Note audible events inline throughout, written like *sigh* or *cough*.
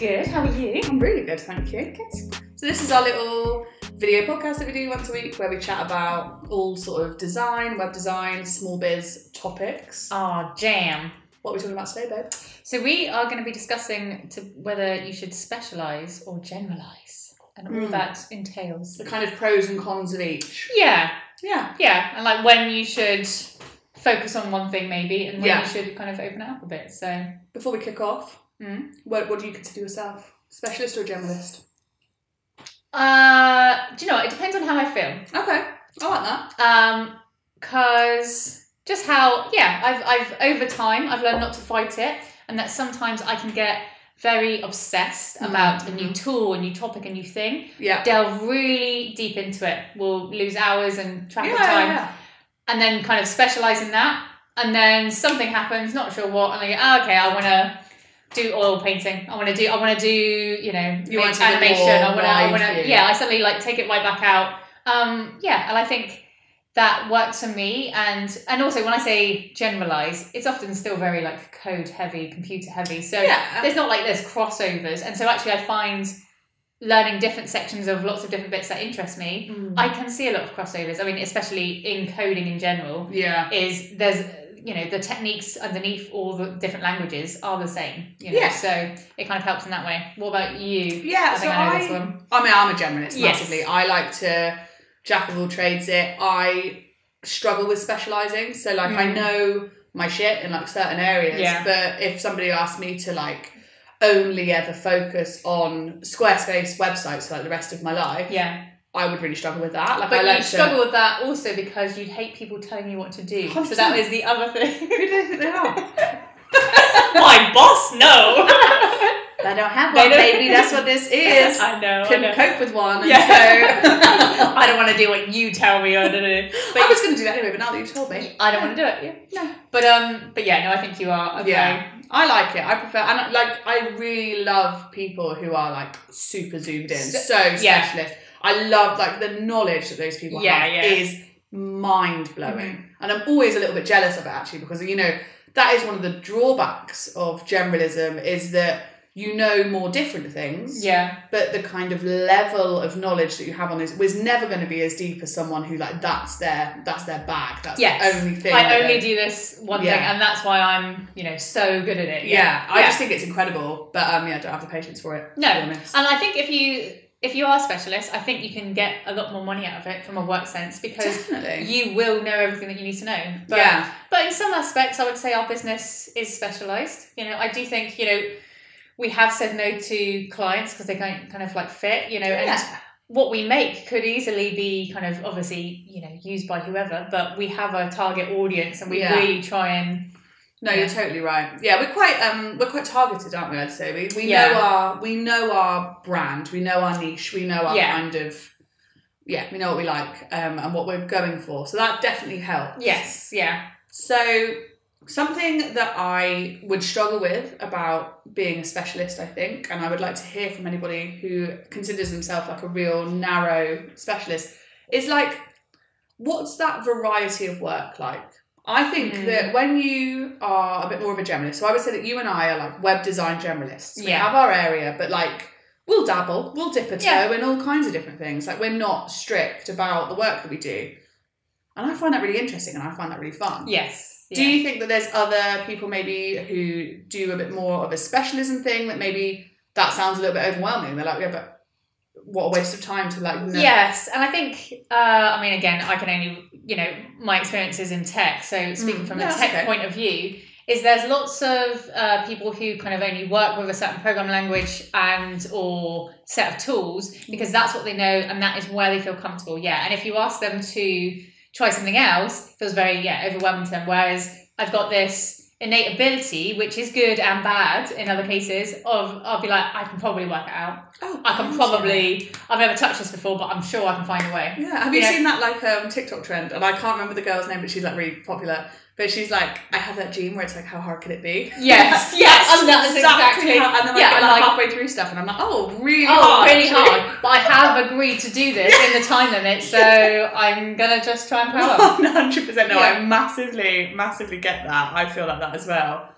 Good. How are you? I'm really good, thank you. So this is our little video podcast that we do once a week where we chat about all sort of design, web design, small biz topics. Ah, jam. What are we talking about today, babe? So we are going to be discussing to whether you should specialise or generalise and all Mm. that entails. The kind of pros and cons of each. Yeah, Yeah. yeah, and like when you should focus on one thing maybe, and when Yeah. you should kind of open it up a bit. So Before we kick off, Mm. what, what do you consider yourself? Specialist or generalist? Uh, do you know what? It depends on how I feel. Okay, I like that. Um, cause just how yeah, I've I've over time I've learned not to fight it, and that sometimes I can get very obsessed Mhm, about a new tool, a new topic, a new thing. Yeah. Delve really deep into it. We'll lose hours and track Yeah, of time, yeah. and then kind of specialize in that. And then something happens, not sure what, and I go, oh, okay, I want to do oil painting. I want to do, I want to do, you know, You it animation. I want to, I want to, yeah. I suddenly like take it right back out. Um, yeah, and I think that works for me. And and also when I say generalize, it's often still very like code heavy, computer heavy. So Yeah. there's not like there's crossovers. And so actually, I find learning different sections of lots of different bits that interest me. Mm. I can see a lot of crossovers. I mean, especially in coding in general, yeah. is there's you know the techniques underneath all the different languages are the same. You know, Yeah. so it kind of helps in that way. What about you? Yeah, I so I know I, this one. I mean, I'm a generalist Yes. massively. I like to jack of all trades it. I struggle with specializing. So, like, I Mm. know my shit in like certain areas, Yeah. but if somebody asked me to like only ever focus on Squarespace websites for like the rest of my life, Yeah, I would really struggle with that. Like, I but like you to. struggle with that also because you'd hate people telling you what to do. So 100%. that is the other thing. *laughs* Who do they think they are? *laughs* My boss, no. *laughs* I don't have one, baby. That's what this is. I know. I Couldn't know. cope with one. Yeah. So I don't want to do what you tell me. I don't know. But I was going to do that anyway, but now that you've told me, I don't want to do it. Yeah. No. But um. But yeah. No. I think you are. Okay. Yeah. I like it. I prefer, and like, I really love people who are like super zoomed in, So- yeah. specialist. I love like the knowledge that those people Yeah, have yeah. is mind blowing, Mhm. and I'm always a little bit jealous of it actually because you know that is one of the drawbacks of generalism is that you know more different things, Yeah. but the kind of level of knowledge that you have on this was never going to be as deep as someone who like that's their that's their bag, that's Yes. the only thing. I only do this one Yeah. thing, and that's why I'm, you know, so good at it. Yeah, I Yeah. just think it's incredible, but um, yeah, I don't have the patience for it. No. And I think if you if you are a specialist, I think you can get a lot more money out of it from a work sense because definitely. you will know everything that you need to know. But, yeah, But in some aspects, I would say our business is specialised. You know, I do think you know we have said no to clients because they kind kind of like fit. You know, and Yeah. what we make could easily be kind of obviously you know used by whoever, but we have a target audience and we Yeah. really try and no, Yeah. you're totally right. Yeah, we're quite um, we're quite targeted, aren't we? I'd say we we Yeah. know our we know our brand, we know our niche, we know our Yeah. kind of yeah, we know what we like um, and what we're going for. So that definitely helps. yes, yeah, So something that I would struggle with about being a specialist, I think, and I would like to hear from anybody who considers themselves like a real narrow specialist, is like, what's that variety of work like? I think Mm. that when you are a bit more of a generalist, so I would say that you and I are like web design generalists. We Yeah. have our area, but like we'll dabble, we'll dip a toe Yeah. in all kinds of different things. Like we're not strict about the work that we do. And I find that really interesting and I find that really fun. yes. Do you think that there's other people maybe who do a bit more of a specialism thing that maybe that sounds a little bit overwhelming? They're like, yeah, but what a waste of time to like know. Yes, and I think uh, I mean again, I can only you know my experiences in tech. So speaking Mm, from a tech okay. point of view, is there's lots of uh, people who kind of only work with a certain program language and or set of tools because that's what they know and that is where they feel comfortable. Yeah, and if you ask them to try something else, feels very yeah overwhelming to them. Whereas I've got this innate ability, which is good and bad in other cases. Of I'll be like, I can probably work it out. Oh, I can probably. I've never touched this before, but I'm sure I can find a way. Yeah. Have you Yeah. seen that like um TikTok trend? And I can't remember the girl's name, but she's like really popular. But she's like, I have that gene where it's like, how hard could it be? Yes, *laughs* yes, and that's exactly. how, and then yeah, I'm like, like, halfway through stuff, and I'm like, oh, really oh, hard. really actually. hard. But I have agreed to do this in the time limit, *laughs* so I'm gonna just try and power. up. *laughs* One hundred percent. No, Yeah. I massively, massively get that. I feel like that as well.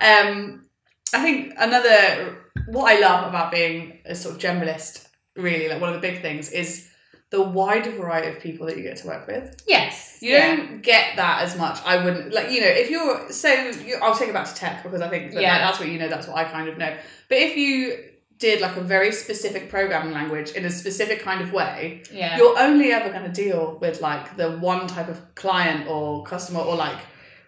Um, I think another what I love about being a sort of generalist, really, like one of the big things is the wide variety of people that you get to work with. Yes. You yeah. don't get that as much. I wouldn't like you know if you're so you, I'll take it back to tech because I think that Yeah. that's what you know. That's what I kind of know. But if you did like a very specific programming language in a specific kind of way, Yeah. you're only ever going to deal with like the one type of client or customer or like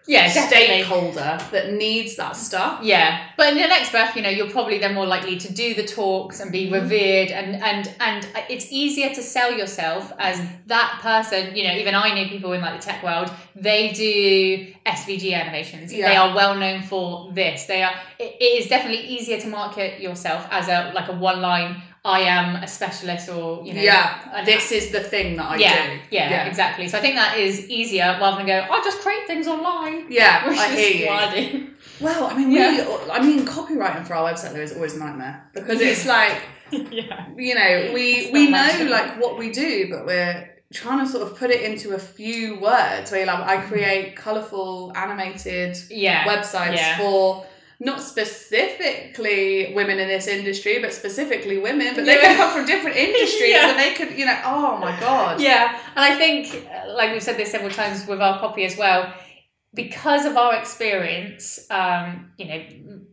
yeah, definitely. stakeholder that needs that stuff. Yeah, but in the next breath, you know, you're probably then more likely to do the talks and be mm-hmm. revered, and and and it's easier to sell yourself as that person. You know, even I know people in like the tech world. They do SVG animations. Yeah. They are well known for this. They are. It, it is definitely easier to market yourself as a like a one line. I am a specialist, or you know, yeah, this is the thing that I yeah, do. yeah, yeah, exactly. So I think that is easier rather than go. I just create things online. Yeah, *laughs* Which I hear I do. Well, I mean, Yeah. we, I mean, copywriting for our website though is always a nightmare because it's like *laughs* yeah. you know we It's we know like what we do, but we're trying to sort of put it into a few words. Where you're like, I create colourful animated Yeah. websites Yeah. for. Not specifically women in this industry, but specifically women. But they Yeah. can come from different *laughs* industries, Yeah. and they could, you know, oh my god, Yeah, and I think, uh, like we've said this several times with our copy as well, because of our experience, um, you know,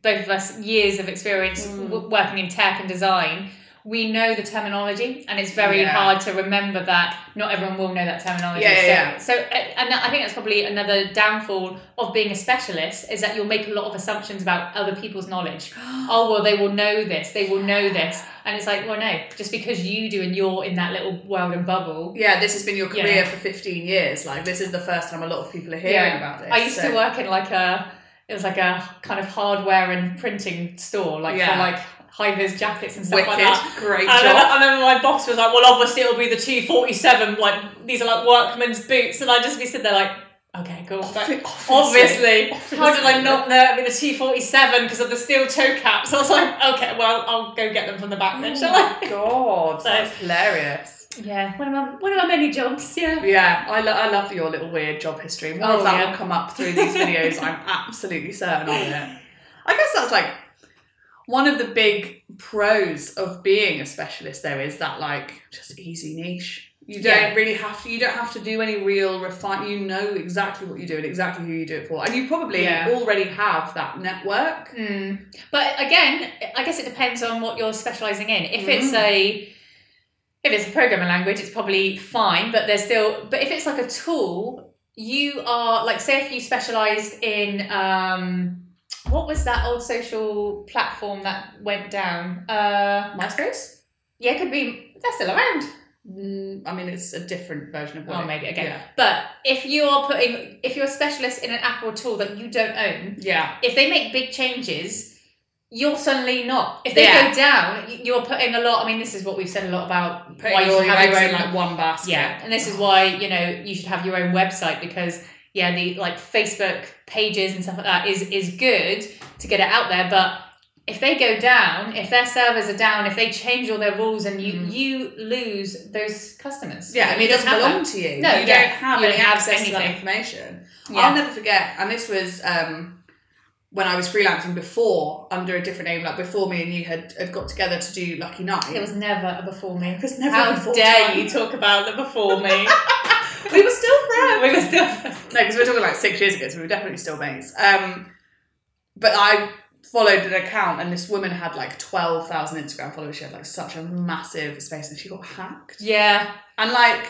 both of us years of experience Mm. w- working in tech and design, we know the terminology, and it's very Yeah. hard to remember that not everyone will know that terminology. Yeah, yeah, so, yeah. so, and I think that's probably another downfall of being a specialist is that you'll make a lot of assumptions about other people's knowledge. *gasps* oh well they will know this they will know this and it's like well no just because you do and you're in that little world and bubble yeah, this has been your career for 15 years. Like, this is the first time a lot of people are hearing Yeah. about this. i used so- to work in like a it was like a kind of hardware and printing store like Yeah. for like high vis jackets and stuff Wicked, like that great and job. I, I remember my boss was like, "Well, obviously it'll be the two forty seven. Like these are like workman's boots," and I'd just be sitting there like, "Okay, cool." Like, Obvi- Obviously, how did I not know it'd be the T forty seven because of the steel toe caps? I was like, okay, well, I'll go get them from the back then, oh shall Oh I? god, *laughs* So- that's hilarious. Yeah, one of my one of my many jobs. Yeah. Yeah, I, lo- I love your little weird job history. More Oh, of that yeah. will come up through these videos. I'm *laughs* absolutely certain of it. I guess that's like one of the big pros of being a specialist. Though is that like just easy niche. You don't Yeah. really have to. You don't have to do any real refine. You know exactly what you do and exactly who you do it for, and you probably Yeah. already have that network. Mm. But again, I guess it depends on what you're specialising in. If it's Mm. a if it's a programming language, it's probably fine, but there's still but if it's like a tool, you are like say if you specialised in um what was that old social platform that went down? Uh MySpace. yeah, it could be they're still around. Mm, I mean, it's a different version of. what Oh, it- maybe, okay. Yeah. But if you're putting if you're a specialist in an app or tool that you don't own, yeah. if they make big changes, you're suddenly not. If they Yeah. go down, you're putting a lot. I mean, this is what we've said a lot about Putting why you all should your have your in own. like one basket. yeah, and this is why you know you should have your own website because yeah, the like Facebook pages and stuff like that is is good to get it out there, but. If they go down, if their servers are down, if they change all their rules, and you Mm. you lose those customers. Yeah, I mean, it doesn't belong that. to you. No, you yeah, don't have you any don't have access to that information. Yeah. I'll never forget, and this was um, when I was freelancing before under a different name, like before me and you had, had got together to do Lucky Night. It was never a before me. It was never How a before dare time. you talk about the before me? *laughs* we were still friends. we were still. No, because we were talking like six years ago, so we were definitely still mates. Um, but I followed an account, and this woman had like twelve thousand Instagram followers. She had like such a massive space, and she got hacked. Yeah, And like,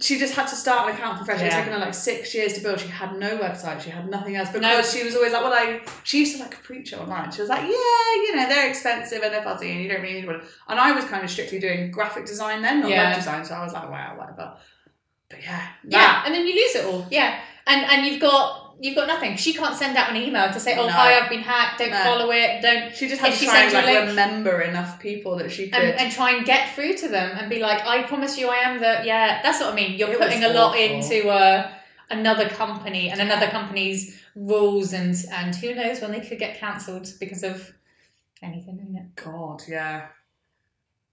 she just had to start an account from fresh. Yeah. was taken her like six years to build. She had no website. She had nothing else because she was always like, well, I. She used to like preach online. She was like, yeah, you know, they're expensive and they're fuzzy, and you don't really need one. And I was kind of strictly doing graphic design then, not Yeah. web design. So I was like, wow, whatever. But yeah, yeah, and then you lose it all. Yeah, and and you've got you've got nothing. She can't send out an email to say, "Oh, No. hi, I've been hacked. Don't No. follow it. Don't." She just has to try and like link- remember enough people that she could. And, and try and get through to them and be like, I promise you, I am the yeah. That's what I mean. You're It putting a lot into uh, another company and another company's rules and and who knows when they could get cancelled because of anything, isn't it? God, yeah.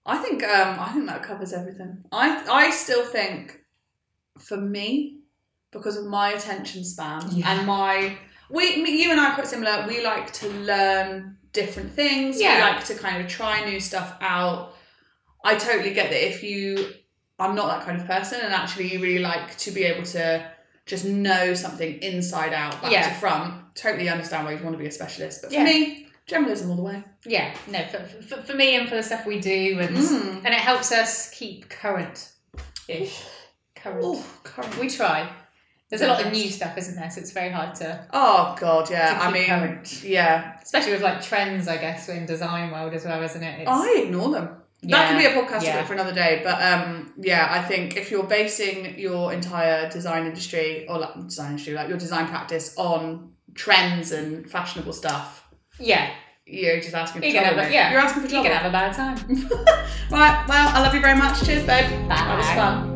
I think um, I think that covers everything. I I still think, for me, because of my attention span Yeah. and my we, me- you and I are quite similar. We like to learn different things. We like to kind of try new stuff out. I totally get that if you, I'm not that kind of person, and actually you really like to be able to just know something inside out, back Yeah. to front. Totally understand why you'd want to be a specialist, but for Yeah. me, generalism all the way. Yeah, no, for, for, for me and for the stuff we do, and Mm. and it helps us keep current ish. Current. Oh, current. We try. There's a lot of new stuff, isn't there? So it's very hard to, Oh god, yeah. I mean, current. yeah. especially with like trends, I guess, in design world as well, isn't it? It's, I ignore them. yeah, that could be a podcast yeah. for another day, but um, yeah, I think if you're basing your entire design industry or like design industry, like your design practice on trends and fashionable stuff, Yeah, you're just asking for You're trouble. have yeah. You're asking for trouble. you can have a bad time. *laughs* right. Well, I love you very much. Cheers, babe. Bye. That was fun.